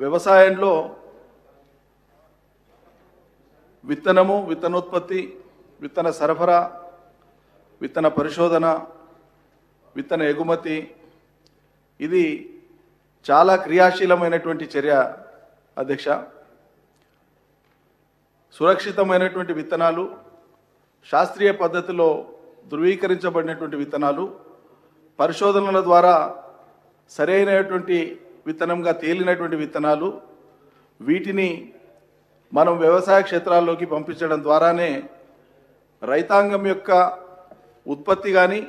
వ్యవసాయంలో విత్తనము విత్తనోత్పత్తి విత్తన సరఫరా విత్తన పరిశోధన విత్తన ఎగుమతి ఇది చాలా క్రియాశీలమైనటువంటి చర్య అధ్యక్ష. సురక్షితమైనటువంటి విత్తనాలు శాస్త్రీయ పద్ధతిలో ధృవీకరించబడినటువంటి విత్తనాలు పరిశోధనల ద్వారా సరైనటువంటి విత్తనంగా తేలినటువంటి విత్తనాలు వీటిని మనం వ్యవసాయ క్షేత్రాల్లోకి పంపించడం ద్వారానే రైతాంగం యొక్క ఉత్పత్తి కానీ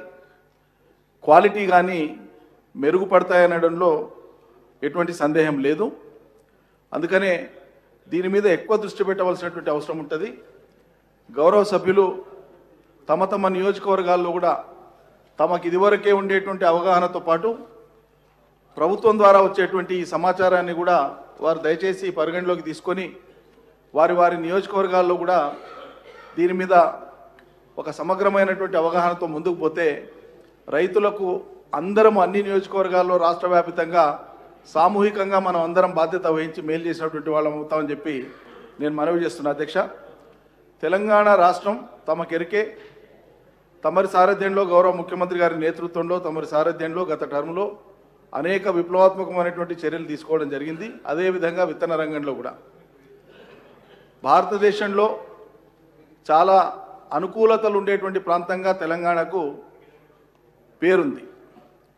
క్వాలిటీ కానీ మెరుగుపడతాయనడంలో ఎటువంటి సందేహం లేదు. అందుకనే దీని మీద ఎక్కువ దృష్టి పెట్టవలసినటువంటి అవసరం ఉంటుంది. గౌరవ సభ్యులు తమ తమ నియోజకవర్గాల్లో కూడా తమకు ఇదివరకే ఉండేటువంటి అవగాహనతో పాటు ప్రభుత్వం ద్వారా వచ్చేటువంటి ఈ సమాచారాన్ని కూడా వారు దయచేసి పరిగణలోకి తీసుకొని వారి వారి నియోజకవర్గాల్లో కూడా దీని మీద ఒక సమగ్రమైనటువంటి అవగాహనతో ముందుకు పోతే రైతులకు అందరం అన్ని నియోజకవర్గాల్లో రాష్ట్ర వ్యాపితంగా సామూహికంగా మనం అందరం బాధ్యత వహించి మేలు చేసినటువంటి వాళ్ళం అవుతామని చెప్పి నేను మనవి చేస్తున్నా. అధ్యక్ష తెలంగాణ రాష్ట్రం తమకెరికే తమరి సారథ్యంలో గౌరవ ముఖ్యమంత్రి గారి నేతృత్వంలో తమరి సారథ్యంలో గత టర్మ్లో అనేక విప్లవాత్మకమైనటువంటి చర్యలు తీసుకోవడం జరిగింది. అదేవిధంగా విత్తన రంగంలో కూడా. భారతదేశంలో చాలా అనుకూలతలు ఉండేటువంటి ప్రాంతంగా తెలంగాణకు పేరుంది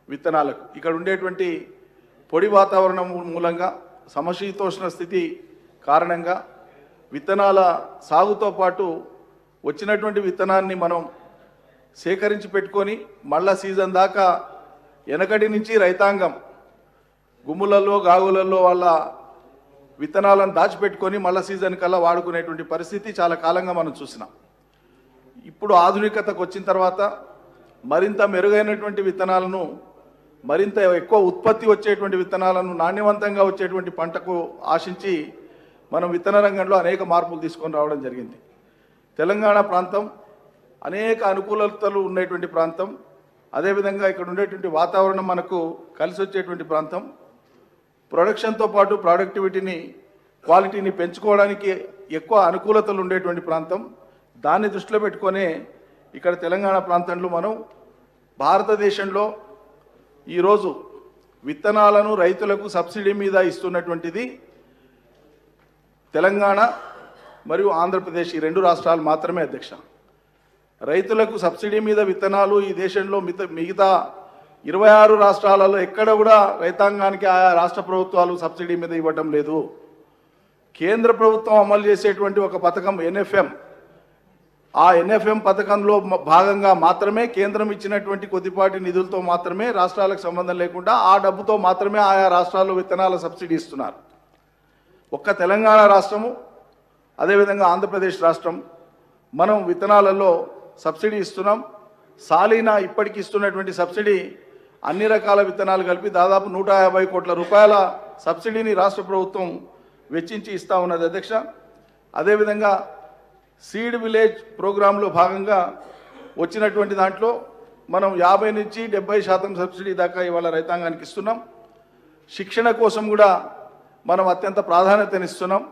విత్తనాలకు. ఇక్కడ ఉండేటువంటి పొడి వాతావరణం మూలంగా సమశీతోష్ణ స్థితి కారణంగా విత్తనాల సాగుతో పాటు వచ్చినటువంటి విత్తనాన్ని మనం సేకరించి పెట్టుకొని మళ్ళా సీజన్ దాకా వెనకటి నుంచి రైతాంగం గుమ్ములలో గాగులలో వాళ్ళ విత్తనాలను దాచిపెట్టుకొని మళ్ళా సీజన్ కల్లా వాడుకునేటువంటి పరిస్థితి చాలా కాలంగా మనం చూసినాం. ఇప్పుడు ఆధునికతకు వచ్చిన తర్వాత మరింత మెరుగైనటువంటి విత్తనాలను మరింత ఎక్కువ ఉత్పత్తి వచ్చేటువంటి విత్తనాలను నాణ్యవంతంగా వచ్చేటువంటి పంటకు ఆశించి మనం విత్తన రంగంలో అనేక మార్పులు తీసుకొని రావడం జరిగింది. తెలంగాణ ప్రాంతం అనేక అనుకూలతలు ఉండేటువంటి ప్రాంతం. అదేవిధంగా ఇక్కడ ఉండేటువంటి వాతావరణం మనకు కలిసి వచ్చేటువంటి ప్రాంతం. ప్రొడక్షన్తో పాటు ప్రొడక్టివిటీని క్వాలిటీని పెంచుకోవడానికి ఎక్కువ అనుకూలతలు ఉండేటువంటి ప్రాంతం. దాన్ని దృష్టిలో పెట్టుకొనే ఇక్కడ తెలంగాణ ప్రాంతంలో మనం భారతదేశంలో ఈరోజు విత్తనాలను రైతులకు సబ్సిడీ మీద ఇస్తున్నటువంటిది తెలంగాణ మరియు ఆంధ్రప్రదేశ్ ఈ రెండు రాష్ట్రాలు మాత్రమే అధ్యక్ష. రైతులకు సబ్సిడీ మీద విత్తనాలు ఈ దేశంలో మిగతా మిగతా ఇరవై ఆరు రాష్ట్రాలలో ఎక్కడ కూడా రైతాంగానికి ఆయా రాష్ట్ర ప్రభుత్వాలు సబ్సిడీ మీద ఇవ్వటం లేదు. కేంద్ర ప్రభుత్వం అమలు చేసేటువంటి ఒక పథకం ఎన్ఎఫ్ఎం. ఆ ఎన్ఎఫ్ఎం పథకంలో భాగంగా మాత్రమే కేంద్రం ఇచ్చినటువంటి కొద్దిపాటి నిధులతో మాత్రమే రాష్ట్రాలకు సంబంధం లేకుండా ఆ డబ్బుతో మాత్రమే ఆయా రాష్ట్రాల్లో విత్తనాల సబ్సిడీ ఇస్తున్నారు. ఒక్క తెలంగాణ రాష్ట్రము అదేవిధంగా ఆంధ్రప్రదేశ్ రాష్ట్రం. మనం విత్తనాలలో సబ్సిడీ ఇస్తున్నాం. సాలీనా ఇప్పటికి ఇస్తున్నటువంటి సబ్సిడీ అన్ని రకాల విత్తనాలు కలిపి దాదాపు నూట యాభై కోట్ల రూపాయల సబ్సిడీని రాష్ట్ర ప్రభుత్వం వెచ్చించి ఇస్తా ఉన్నది అధ్యక్ష. అదేవిధంగా సీడ్ విలేజ్ ప్రోగ్రాంలో భాగంగా వచ్చినటువంటి దాంట్లో మనం యాభై నుంచి డెబ్బై శాతం సబ్సిడీ దాకా ఇవాళ రైతాంగానికి ఇస్తున్నాం. శిక్షణ కోసం కూడా మనం అత్యంత ప్రాధాన్యతనిస్తున్నాం.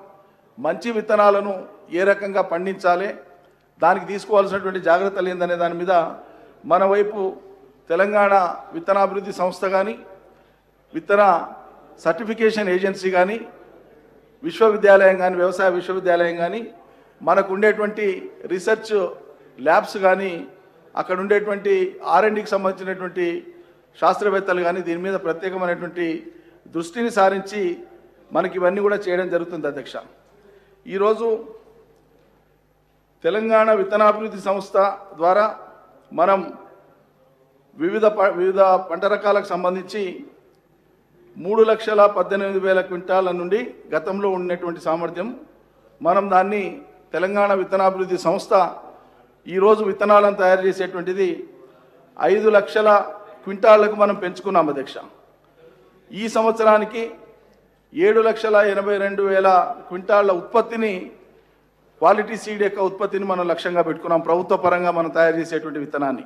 మంచి విత్తనాలను ఏ రకంగా పండించాలి దానికి తీసుకోవాల్సినటువంటి జాగ్రత్తలు ఏందనే దాని మీద మన వైపు తెలంగాణ విత్తనాభివృద్ధి సంస్థ కానీ విత్తన సర్టిఫికేషన్ ఏజెన్సీ కానీ విశ్వవిద్యాలయం కానీ వ్యవసాయ విశ్వవిద్యాలయం కానీ మనకు ఉండేటువంటి రీసెర్చ్ ల్యాబ్స్ కానీ అక్కడ ఉండేటువంటి ఆర్ఎండ్కి సంబంధించినటువంటి శాస్త్రవేత్తలు కానీ దీని మీద ప్రత్యేకమైనటువంటి దృష్టిని సారించి మనకి ఇవన్నీ కూడా చేయడం జరుగుతుంది అధ్యక్ష. ఈరోజు తెలంగాణ విత్తనాభివృద్ధి సంస్థ ద్వారా మనం వివిధ ప- వివిధ పంట రకాలకు సంబంధించి మూడు లక్షల పద్దెనిమిది వేల క్వింటాల నుండి గతంలో ఉన్నటువంటి సామర్థ్యం. మనం దాన్ని తెలంగాణ విత్తనాభివృద్ధి సంస్థ ఈరోజు విత్తనాలను తయారు చేసేటువంటిది ఐదు లక్షల క్వింటాళ్ళకు మనం పెంచుకున్నాం అధ్యక్ష. ఈ సంవత్సరానికి ఏడు లక్షల ఎనభై రెండు వేల క్వింటాళ్ళ ఉత్పత్తిని క్వాలిటీ సీడ్ యొక్క ఉత్పత్తిని మనం లక్ష్యంగా పెట్టుకున్నాం. ప్రభుత్వ పరంగా మనం తయారు చేసేటువంటి విత్తనాన్ని.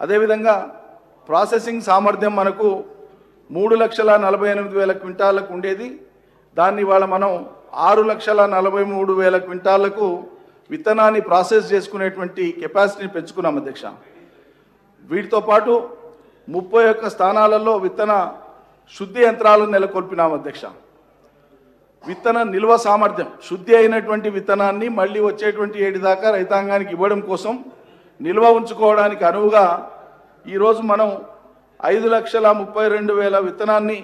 అదేవిధంగా ప్రాసెసింగ్ సామర్థ్యం మనకు మూడు లక్షల నలభై ఎనిమిది వేల క్వింటాలకు ఉండేది. దాన్ని ఇవాళ మనం ఆరు లక్షల నలభై మూడు వేల క్వింటాళ్ళకు విత్తనాన్ని ప్రాసెస్ చేసుకునేటువంటి కెపాసిటీని పెంచుకున్నాం అధ్యక్ష. వీటితో పాటు ముప్పై ఒక్క స్థానాలలో విత్తన శుద్ధి యంత్రాలను నెలకొల్పినాం అధ్యక్ష. విత్తన నిల్వ సామర్థ్యం శుద్ధి అయినటువంటి విత్తనాన్ని మళ్ళీ వచ్చేటువంటి ఏడు దాకా రైతాంగానికి ఇవ్వడం కోసం నిల్వ ఉంచుకోవడానికి అనువుగా ఈరోజు మనం ఐదు లక్షల ముప్పై రెండు వేల విత్తనాన్ని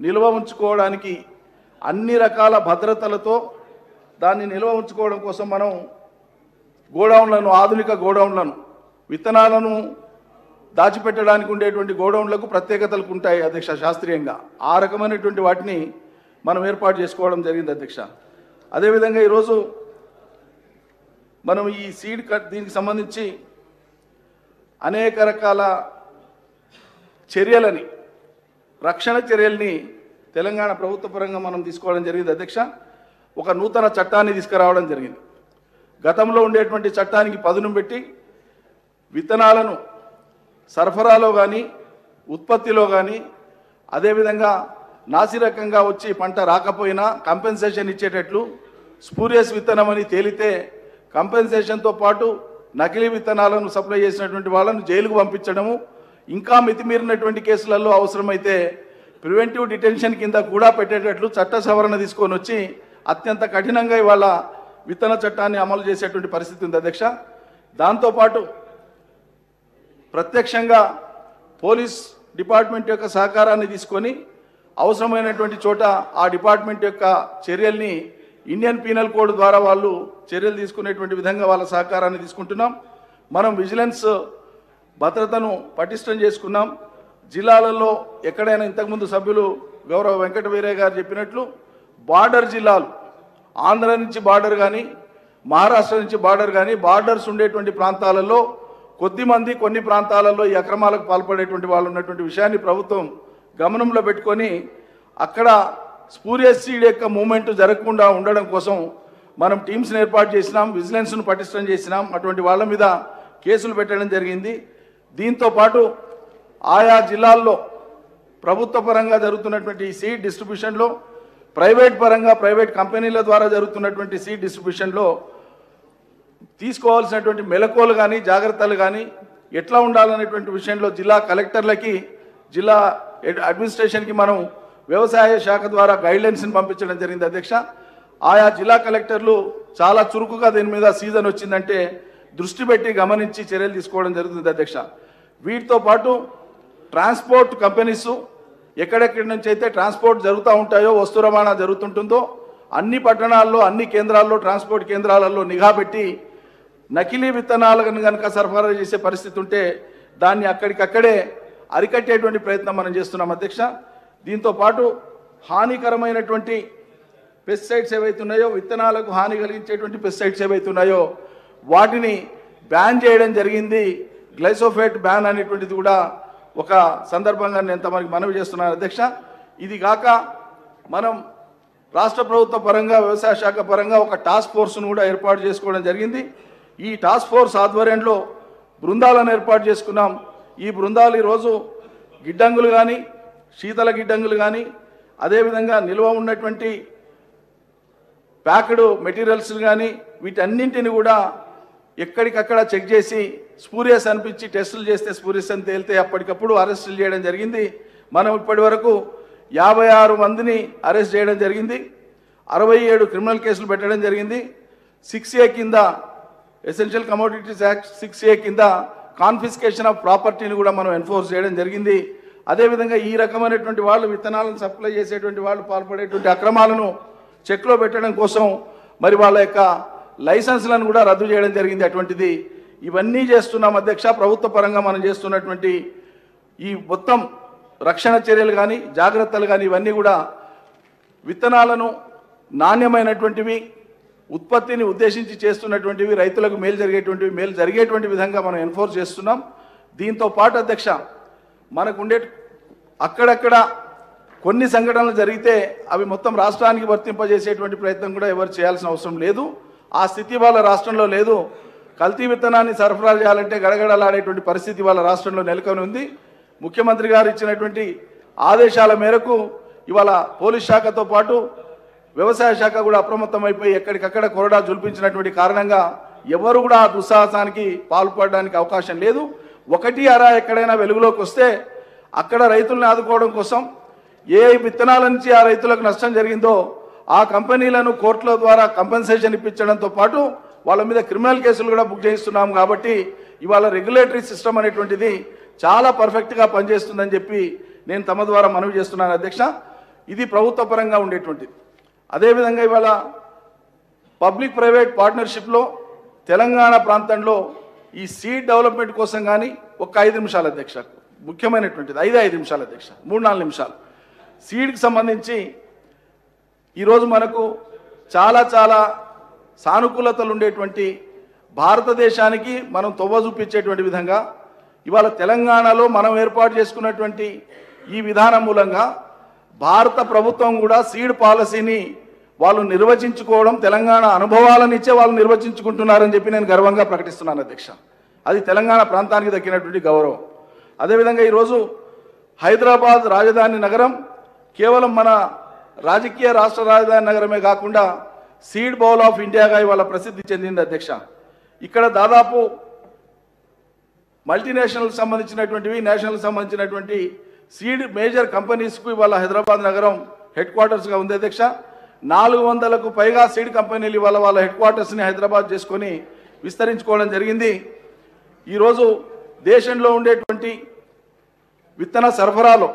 నిల్వ ఉంచుకోవడానికి అన్ని రకాల భద్రతలతో దాన్ని నిల్వ ఉంచుకోవడం కోసం మనం గోడౌన్లను ఆధునిక గోడౌన్లను విత్తనాలను దాచిపెట్టడానికి ఉండేటువంటి గోడౌన్లకు ప్రత్యేకతలు ఉంటాయి అధ్యక్ష శాస్త్రీయంగా. ఆ రకమైనటువంటి వాటిని మనం ఏర్పాటు చేసుకోవడం జరిగింది అధ్యక్ష. అదేవిధంగా ఈరోజు మనం ఈ సీడ్ కట్ దీనికి సంబంధించి అనేక రకాల చర్యలని రక్షణ చర్యల్ని తెలంగాణ ప్రభుత్వ పరంగా మనం తీసుకోవడం జరిగింది అధ్యక్ష. ఒక నూతన చట్టాన్ని తీసుకురావడం జరిగింది. గతంలో ఉండేటువంటి చట్టానికి పదును పెట్టి విత్తనాలను సరఫరాలో కానీ ఉత్పత్తిలో కానీ అదేవిధంగా నాసిరకంగా వచ్చి పంట రాకపోయినా కంపెన్సేషన్ ఇచ్చేటట్లు స్పూరియస్ విత్తనం అని తేలితే కంపెన్సేషన్తో పాటు నకిలీ విత్తనాలను సప్లై చేసినటువంటి వాళ్ళను జైలుకు పంపించడము ఇంకా మితిమీరినటువంటి కేసులలో అవసరమైతే ప్రివెంటివ్ డిటెన్షన్ కింద కూడా పెట్టేటట్లు చట్ట సవరణ తీసుకొని వచ్చి అత్యంత కఠినంగా ఇవాళ విత్తన చట్టాన్ని అమలు చేసేటువంటి పరిస్థితి ఉంది అధ్యక్ష. దాంతోపాటు ప్రత్యక్షంగా పోలీస్ డిపార్ట్మెంట్ యొక్క సహకారాన్ని తీసుకొని అవసరమైనటువంటి చోట ఆ డిపార్ట్మెంట్ యొక్క చర్యల్ని ఇండియన్ పీనల్ కోడ్ ద్వారా వాళ్ళు చర్యలు తీసుకునేటువంటి విధంగా వాళ్ళ సహకారాన్ని తీసుకుంటున్నాం. మనం విజిలెన్స్ భద్రతను పటిష్టం చేసుకున్నాం. జిల్లాలలో ఎక్కడైనా ఇంతకుముందు సభ్యులు గౌరవ వెంకట వీరయ్య గారు చెప్పినట్లు బార్డర్ జిల్లాలు ఆంధ్ర నుంచి బార్డర్ కానీ మహారాష్ట్ర నుంచి బార్డర్ కానీ బార్డర్స్ ఉండేటువంటి ప్రాంతాలలో కొద్దిమంది కొన్ని ప్రాంతాలలో ఈ అక్రమాలకు పాల్పడేటువంటి వాళ్ళు ఉన్నటువంటి విషయాన్ని ప్రభుత్వం గమనంలో పెట్టుకొని అక్కడ స్పూరియస్ సీడ్ యొక్క మూమెంట్ జరగకుండా ఉండడం కోసం మనం టీమ్స్ని ఏర్పాటు చేసినాం విజిలెన్స్ను పటిష్టం చేసినాం అటువంటి వాళ్ళ మీద కేసులు పెట్టడం జరిగింది. దీంతో పాటు ఆయా జిల్లాల్లో ప్రభుత్వ పరంగా జరుగుతున్నటువంటి సీడ్ డిస్ట్రిబ్యూషన్లో ప్రైవేట్ పరంగా ప్రైవేట్ కంపెనీల ద్వారా జరుగుతున్నటువంటి సీడ్ డిస్ట్రిబ్యూషన్లో తీసుకోవాల్సినటువంటి మెలకువలు కానీ జాగ్రత్తలు కానీ ఎట్లా ఉండాలనేటువంటి విషయంలో జిల్లా కలెక్టర్లకి జిల్లా అడ్మినిస్ట్రేషన్కి మనం వ్యవసాయ శాఖ ద్వారా గైడ్లైన్స్ని పంపించడం జరిగింది అధ్యక్ష. ఆయా జిల్లా కలెక్టర్లు చాలా చురుకుగా దీని మీద సీజన్ వచ్చిందంటే దృష్టి పెట్టి గమనించి చర్యలు తీసుకోవడం జరుగుతుంది అధ్యక్ష. వీటితో పాటు ట్రాన్స్పోర్ట్ కంపెనీస్ ఎక్కడెక్కడి నుంచి అయితే ట్రాన్స్పోర్ట్ జరుగుతూ ఉంటాయో వస్తు రవాణా జరుగుతుంటుందో అన్ని పట్టణాల్లో అన్ని కేంద్రాల్లో ట్రాన్స్పోర్ట్ కేంద్రాలలో నిఘా పెట్టి నకిలీ విత్తనాలను కనుక సరఫరా చేసే పరిస్థితి ఉంటే దాన్ని అక్కడికక్కడే అరికట్టేటువంటి ప్రయత్నం మనం చేస్తున్నాం అధ్యక్ష. దీంతో పాటు హానికరమైనటువంటి పెస్టిసైడ్స్ ఏవైతే ఉన్నాయో విత్తనాలకు హాని కలిగించేటువంటి పెస్టిసైడ్స్ ఏవైతే ఉన్నాయో వాటిని బ్యాన్ చేయడం జరిగింది. గ్లైసోఫేట్ బ్యాన్ అనేటువంటిది కూడా ఒక సందర్భంగా నేను తమకి మనవి చేస్తున్నాను అధ్యక్ష. ఇది కాక మనం రాష్ట్ర ప్రభుత్వ పరంగా వ్యవసాయ శాఖ పరంగా ఒక టాస్క్ ఫోర్స్ను కూడా ఏర్పాటు చేసుకోవడం జరిగింది. ఈ టాస్క్ ఫోర్స్ ఆధ్వర్యంలో బృందాలను ఏర్పాటు చేసుకున్నాం. ఈ బృందాలు ఈరోజు గిడ్డంగులు కానీ శీతల గిడ్డంగులు కానీ అదేవిధంగా నిల్వ ఉన్నటువంటి ప్యాక్డ్ మెటీరియల్స్ కానీ వీటన్నింటిని కూడా ఎక్కడికక్కడ చెక్ చేసి స్పూరియస్ అనిపించి టెస్టులు చేస్తే స్పూరియస్ అని తేలితే అప్పటికప్పుడు అరెస్టులు చేయడం జరిగింది. మనం ఇప్పటి వరకు యాభై ఆరు మందిని అరెస్ట్ చేయడం జరిగింది. అరవై ఏడు క్రిమినల్ కేసులు పెట్టడం జరిగింది. సిక్స్ ఏ కింద essential commodities act six A కింద కాన్ఫిస్కేషన్ ఆఫ్ ప్రాపర్టీని కూడా మనం ఎన్ఫోర్స్ చేయడం జరిగింది. అదేవిధంగా ఈ రకమైనటువంటి వాళ్ళు విత్తనాలను సప్లై చేసేటువంటి వాళ్ళు పాల్పడేటువంటి అక్రమాలను చెక్లో పెట్టడం కోసం మరి వాళ్ళ యొక్క లైసెన్స్లను కూడా రద్దు చేయడం జరిగింది అటువంటిది. ఇవన్నీ చేస్తున్నాం. అధ్యక్ష ప్రభుత్వ పరంగా మనం చేస్తున్నటువంటి ఈ మొత్తం రక్షణ చర్యలు కానీ జాగ్రత్తలు కానీ ఇవన్నీ కూడా విత్తనాలను నాణ్యమైనటువంటివి ఉత్పత్తిని ఉద్దేశించి చేస్తున్నటువంటివి రైతులకు మేలు జరిగేటువంటివి మేలు జరిగేటువంటి విధంగా మనం ఎన్ఫోర్స్ చేస్తున్నాం. దీంతో పాటు అధ్యక్ష మనకు ఉండే అక్కడక్కడ కొన్ని సంఘటనలు జరిగితే అవి మొత్తం రాష్ట్రానికి వర్తింపజేసేటువంటి ప్రయత్నం కూడా ఎవరు చేయాల్సిన అవసరం లేదు. ఆ స్థితి వాళ్ళ రాష్ట్రంలో లేదు. కల్తీ విత్తనాన్ని సరఫరా చేయాలంటే గడగడలాడేటువంటి పరిస్థితి వాళ్ళ రాష్ట్రంలో నెలకొని ఉంది. ముఖ్యమంత్రి గారు ఇచ్చినటువంటి ఆదేశాల మేరకు ఇవాళ పోలీస్ శాఖతో పాటు వ్యవసాయ శాఖ కూడా అప్రమత్తమైపోయి ఎక్కడికక్కడ కొరడా జుల్పించినటువంటి కారణంగా ఎవరు కూడా ఆ దుస్సాహసానికి పాల్పడడానికి అవకాశం లేదు. ఒకటి అరా ఎక్కడైనా వెలుగులోకి వస్తే అక్కడ రైతుల్ని ఆదుకోవడం కోసం ఏ విత్తనాల నుంచి ఆ రైతులకు నష్టం జరిగిందో ఆ కంపెనీలను కోర్టుల ద్వారా కంపెన్సేషన్ ఇప్పించడంతో పాటు వాళ్ళ మీద క్రిమినల్ కేసులు కూడా బుక్ చేయిస్తున్నాం కాబట్టి ఇవాళ రెగ్యులేటరీ సిస్టమ్ అనేటువంటిది చాలా పర్ఫెక్ట్గా పనిచేస్తుందని చెప్పి నేను తమ ద్వారా మనవి చేస్తున్నాను అధ్యక్ష. ఇది ప్రభుత్వ పరంగా ఉండేటువంటిది. అదేవిధంగా ఇవాళ పబ్లిక్ ప్రైవేట్ పార్ట్నర్షిప్లో తెలంగాణ ప్రాంతంలో ఈ సీడ్ డెవలప్మెంట్ కోసం కానీ ఒక ఐదు నిమిషాలు అధ్యక్ష ముఖ్యమైనటువంటిది ఐదు ఐదు నిమిషాలు అధ్యక్ష మూడు నాలుగు నిమిషాలు. సీడ్కి సంబంధించి ఈరోజు మనకు చాలా చాలా సానుకూలతలు ఉండేటువంటి భారతదేశానికి మనం తొవ్వ చూపించేటువంటి విధంగా ఇవాళ తెలంగాణలో మనం ఏర్పాటు చేసుకున్నటువంటి ఈ విధానం మూలంగా భారత ప్రభుత్వం కూడా సీడ్ పాలసీని వాళ్ళు నిర్వచించుకోవడం తెలంగాణ అనుభవాలను ఇచ్చే వాళ్ళు నిర్వచించుకుంటున్నారని చెప్పి నేను గర్వంగా ప్రకటిస్తున్నాను అధ్యక్ష. అది తెలంగాణ ప్రాంతానికి దక్కినటువంటి గౌరవం. అదేవిధంగా ఈరోజు హైదరాబాద్ రాజధాని నగరం కేవలం మన రాజకీయ రాష్ట్ర రాజధాని నగరమే కాకుండా సీడ్ బౌల్ ఆఫ్ ఇండియాగా ఇవాళ ప్రసిద్ధి చెందింది అధ్యక్ష. ఇక్కడ దాదాపు మల్టీనేషనల్ సంబంధించినటువంటివి నేషనల్ సంబంధించినటువంటి సీడ్ మేజర్ కంపెనీస్కు ఇవాళ హైదరాబాద్ నగరం హెడ్ క్వార్టర్స్గా ఉంది అధ్యక్ష. నాలుగు వందలకు పైగా సీడ్ కంపెనీలు ఇవాళ వాళ్ళ హెడ్ క్వార్టర్స్ని హైదరాబాద్ చేసుకొని విస్తరించుకోవడం జరిగింది. ఈరోజు దేశంలో ఉండేటువంటి విత్తన సరఫరాలో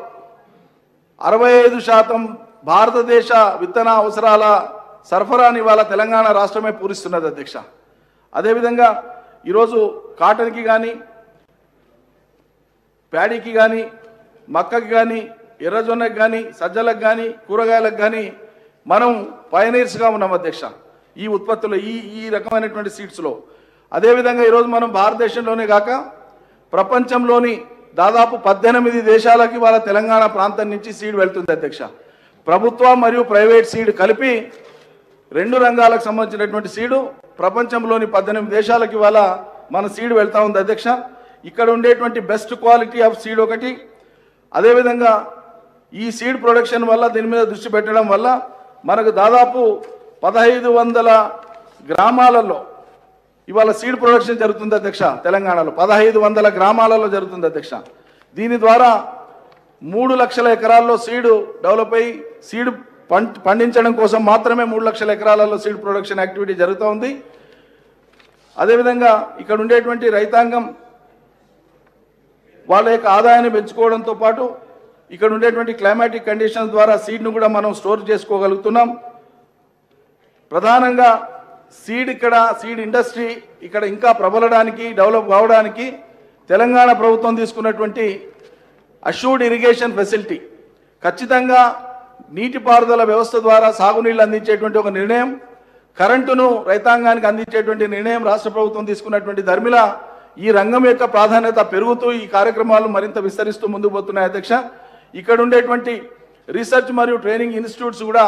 అరవై ఐదు శాతం భారతదేశ విత్తన అవసరాల సరఫరాని ఇవాళ తెలంగాణ రాష్ట్రమే పూరిస్తున్నది అధ్యక్ష. అదేవిధంగా ఈరోజు కాటన్కి కానీ ప్యాడీకి కానీ మక్కకి కానీ ఎర్రజొన్నకి కానీ సజ్జలకు కానీ కూరగాయలకు కానీ మనం పయనీర్స్గా ఉన్నాం అధ్యక్ష. ఈ ఉత్పత్తులు ఈ ఈ రకమైనటువంటి సీడ్స్లో అదేవిధంగా ఈరోజు మనం భారతదేశంలోనే కాక ప్రపంచంలోని దాదాపు పద్దెనిమిది దేశాలకి వాళ్ళ తెలంగాణ ప్రాంతం నుంచి సీడ్ వెళ్తుంది అధ్యక్ష. ప్రభుత్వ మరియు ప్రైవేట్ సీడ్ కలిపి రెండు రంగాలకు సంబంధించినటువంటి సీడు ప్రపంచంలోని పద్దెనిమిది దేశాలకి ఇవాళ మన సీడ్ వెళ్తా ఉంది అధ్యక్ష. ఇక్కడ ఉండేటువంటి బెస్ట్ క్వాలిటీ ఆఫ్ సీడ్ ఒకటి అదేవిధంగా ఈ సీడ్ ప్రొడక్షన్ వల్ల దీని మీద దృష్టి పెట్టడం వల్ల మనకు దాదాపు పదహైదు వందల గ్రామాలలో ఇవాళ సీడ్ ప్రొడక్షన్ జరుగుతుంది అధ్యక్ష తెలంగాణలో. పదహైదు వందల గ్రామాలలో జరుగుతుంది అధ్యక్ష. దీని ద్వారా మూడు లక్షల ఎకరాల్లో సీడు డెవలప్ అయ్యి సీడ్ పండించడం కోసం మాత్రమే మూడు లక్షల ఎకరాలలో సీడ్ ప్రొడక్షన్ యాక్టివిటీ జరుగుతూ ఉంది. అదేవిధంగా ఇక్కడ ఉండేటువంటి రైతాంగం వాళ్ళ యొక్క ఆదాయాన్ని పెంచుకోవడంతో పాటు ఇక్కడ ఉండేటువంటి క్లైమాటిక్ కండిషన్స్ ద్వారా సీడ్ను కూడా మనం స్టోర్ చేసుకోగలుగుతున్నాం. ప్రధానంగా సీడ్ ఇక్కడ సీడ్ ఇండస్ట్రీ ఇక్కడ ఇంకా ప్రబలడానికి డెవలప్ కావడానికి తెలంగాణ ప్రభుత్వం తీసుకున్నటువంటి అష్యూర్డ్ ఇరిగేషన్ ఫెసిలిటీ ఖచ్చితంగా నీటిపారుదల వ్యవస్థ ద్వారా సాగునీళ్ళు అందించేటువంటి ఒక నిర్ణయం. కరెంటును రైతాంగానికి అందించేటువంటి నిర్ణయం రాష్ట్ర ప్రభుత్వం తీసుకున్నటువంటి ధర్మిల ఈ రంగం యొక్క ప్రాధాన్యత పెరుగుతూ ఈ కార్యక్రమాలు మరింత విస్తరిస్తూ ముందుకు పోతున్నాయి అధ్యక్ష. ఇక్కడ ఉండేటువంటి రీసెర్చ్ మరియు ట్రైనింగ్ ఇన్స్టిట్యూట్స్ కూడా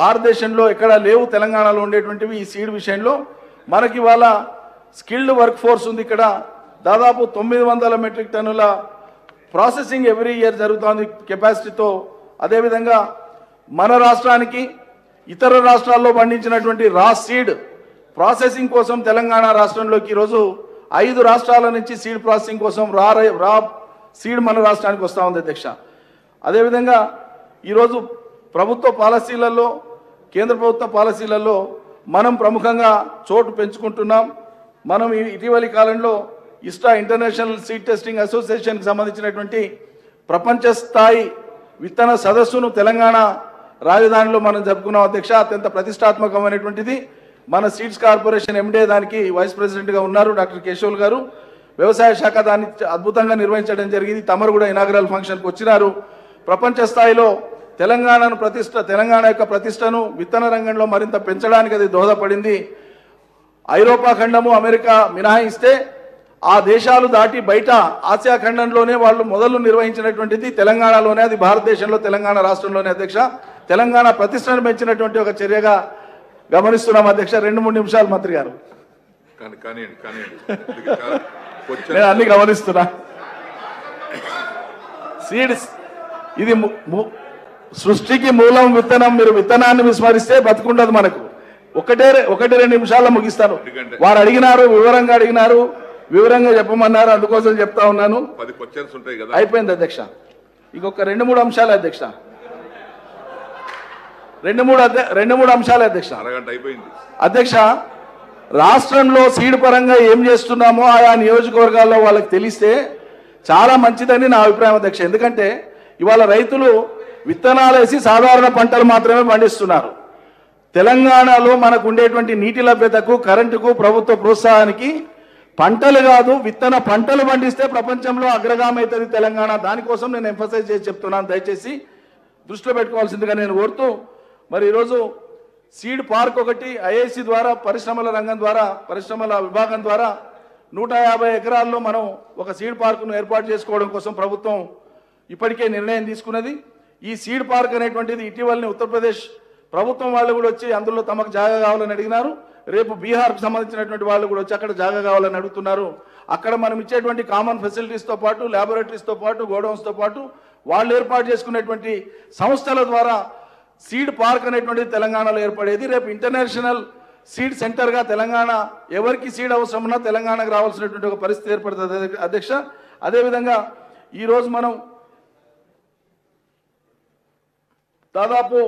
భారతదేశంలో ఎక్కడ లేవు తెలంగాణలో ఉండేటువంటివి ఈ సీడ్ విషయంలో. మనకి ఇవాళ స్కిల్డ్ వర్క్ ఫోర్స్ ఉంది ఇక్కడ. దాదాపు తొమ్మిది వందల మెట్రిక్ టన్నుల ప్రాసెసింగ్ ఎవ్రీ ఇయర్ జరుగుతోంది కెపాసిటీతో. అదేవిధంగా మన రాష్ట్రానికి ఇతర రాష్ట్రాల్లో పండించినటువంటి రా సీడ్ ప్రాసెసింగ్ కోసం తెలంగాణ రాష్ట్రంలోకి ఈరోజు ఐదు రాష్ట్రాల నుంచి సీడ్ ప్రాసెసింగ్ కోసం రా రా సీడ్ మన రాష్ట్రానికి వస్తూ ఉంది అధ్యక్ష. అదేవిధంగా ఈరోజు ప్రభుత్వ పాలసీలలో కేంద్ర ప్రభుత్వ పాలసీలలో మనం ప్రముఖంగా చోటు పెంచుకుంటున్నాం. మనం ఇటీవలి కాలంలో ఇస్టా ఇంటర్నేషనల్ సీడ్ టెస్టింగ్ అసోసియేషన్కి సంబంధించినటువంటి ప్రపంచ స్థాయి విత్తన సదస్సును తెలంగాణ రాజధానిలో మనం జరుపుకున్నాం అధ్యక్ష. అత్యంత ప్రతిష్టాత్మకమైనటువంటిది. మన సీడ్స్ కార్పొరేషన్ ఎండే దానికి వైస్ ప్రెసిడెంట్గా ఉన్నారు డాక్టర్ కేశవులు గారు. వ్యవసాయ శాఖ దాన్ని అద్భుతంగా నిర్వహించడం జరిగింది. తమరు కూడా ఇనాగరల్ ఫంక్షన్కి వచ్చినారు. ప్రపంచ స్థాయిలో తెలంగాణను ప్రతిష్ట తెలంగాణ యొక్క ప్రతిష్టను విత్తన రంగంలో మరింత పెంచడానికి అది దోహదపడింది. ఐరోపా ఖండము అమెరికా మినహాయిస్తే ఆ దేశాలు దాటి బయట ఆసియా ఖండంలోనే వాళ్ళు మొదలు నిర్వహించినటువంటిది తెలంగాణలోనే అది భారతదేశంలో తెలంగాణ రాష్ట్రంలోనే అధ్యక్ష. తెలంగాణ ప్రతిష్టను పెంచినటువంటి ఒక చర్యగా గమనిస్తున్నాం అధ్యక్ష రెండు మూడు నిమిషాలు మంత్రి గారు. నేను అన్ని గమనిస్తున్నా. సీడ్స్ ఇది సృష్టికి మూలం విత్తనం మీరు విత్తనాన్ని విస్మరిస్తే బతుకుండదు మనకు. ఒకటే ఒకటి రెండు నిమిషాల్లో ముగిస్తాను. వారు అడిగినారు వివరంగా అడిగినారు వివరంగా చెప్పమన్నారు అందుకోసం చెప్తా ఉన్నాను. పది క్వశ్చన్స్ ఉంటాయి కదా. అయిపోయింది అధ్యక్ష. ఇంకొక రెండు మూడు అంశాలు అధ్యక్ష. రెండు మూడు రెండు మూడు అంశాలు అధ్యక్ష. అరగంట అయిపోయింది. అధ్యక్ష రాష్ట్రంలో సీడ్ పరంగా ఏం చేస్తున్నామో ఆయా నియోజకవర్గాల్లో వాళ్ళకి తెలిస్తే చాలా మంచిదని నా అభిప్రాయం అధ్యక్ష. ఎందుకంటే ఇవాళ రైతులు విత్తనాలు వేసి సాధారణ పంటలు మాత్రమే పండిస్తున్నారు. తెలంగాణలో మనకు ఉండేటువంటి నీటి లభ్యతకు కరెంటుకు ప్రభుత్వ ప్రోత్సాహానికి పంటలు కాదు విత్తన పంటలు పండిస్తే ప్రపంచంలో అగ్రగామి అవుతుంది తెలంగాణ. దానికోసం నేను ఎంఫసైజ్ చేసి చెప్తున్నాను. దయచేసి దృష్టిలో పెట్టుకోవాల్సిందిగా నేను కోరుతూ మరి ఈరోజు సీడ్ పార్క్ ఒకటి ఐఐసి ద్వారా పరిశ్రమల రంగం ద్వారా పరిశ్రమల విభాగం ద్వారా నూట యాభై ఎకరాల్లో మనం ఒక సీడ్ పార్కును ఏర్పాటు చేసుకోవడం కోసం ప్రభుత్వం ఇప్పటికే నిర్ణయం తీసుకున్నది. ఈ సీడ్ పార్క్ అనేటువంటిది ఇటీవలనే ఉత్తరప్రదేశ్ ప్రభుత్వం వాళ్ళు కూడా వచ్చి అందులో తమకు జాగా కావాలని అడిగినారు. రేపు బీహార్కు సంబంధించినటువంటి వాళ్ళు కూడా వచ్చి అక్కడ జాగా కావాలని అడుగుతున్నారు. అక్కడ మనం ఇచ్చేటువంటి కామన్ ఫెసిలిటీస్తో పాటు ల్యాబొరేటరీస్తో పాటు గోడౌన్స్తో పాటు వాళ్ళు ఏర్పాటు చేసుకునేటువంటి సంస్థల ద్వారా సీడ్ పార్క్ అనేటువంటిది తెలంగాణలో ఏర్పడేది. రేపు ఇంటర్నేషనల్ సీడ్ సెంటర్గా తెలంగాణ ఎవరికి సీడ్ అవసరమన్నా తెలంగాణకు రావాల్సినటువంటి ఒక పరిస్థితి ఏర్పడుతుంది అధ్యక్ష అదేవిధంగా ఈరోజు మనం దాదాపు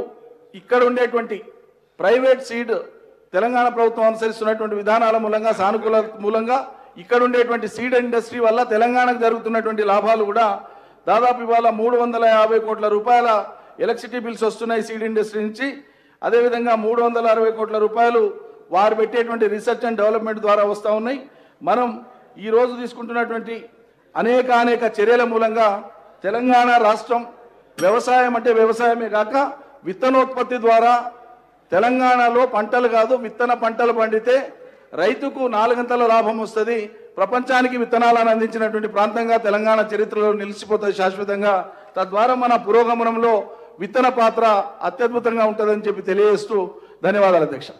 ఇక్కడ ఉండేటువంటి ప్రైవేట్ సీడ్ తెలంగాణ ప్రభుత్వం అనుసరిస్తున్నటువంటి విధానాల మూలంగా సానుకూల మూలంగా ఇక్కడ ఉండేటువంటి సీడ్ ఇండస్ట్రీ వల్ల తెలంగాణకు జరుగుతున్నటువంటి లాభాలు కూడా దాదాపు ఇవాళ మూడు వందల యాభై కోట్ల రూపాయల ఎలక్ట్రిసిటీ బిల్స్ వస్తున్నాయి సీడ్ ఇండస్ట్రీ నుంచి. అదేవిధంగా మూడు వందల అరవై కోట్ల రూపాయలు వారు పెట్టేటువంటి రీసెర్చ్ అండ్ డెవలప్మెంట్ ద్వారా వస్తూ ఉన్నాయి. మనం ఈరోజు తీసుకుంటున్నటువంటి అనేక అనేక చర్యల మూలంగా తెలంగాణ రాష్ట్రం వ్యవసాయం అంటే వ్యవసాయమే కాక విత్తనోత్పత్తి ద్వారా తెలంగాణలో పంటలు కాదు విత్తన పంటలు పండితే రైతుకు నాలుగంతల లాభం వస్తుంది. ప్రపంచానికి విత్తనాలను అందించినటువంటి ప్రాంతంగా తెలంగాణ చరిత్రలో నిలిచిపోతుంది శాశ్వతంగా. తద్వారా మన పురోగమనంలో విత్తన పాత్ర అత్యద్భుతంగా ఉంటుందని చెప్పి తెలియజేస్తూ ధన్యవాదాలు అధ్యక్ష.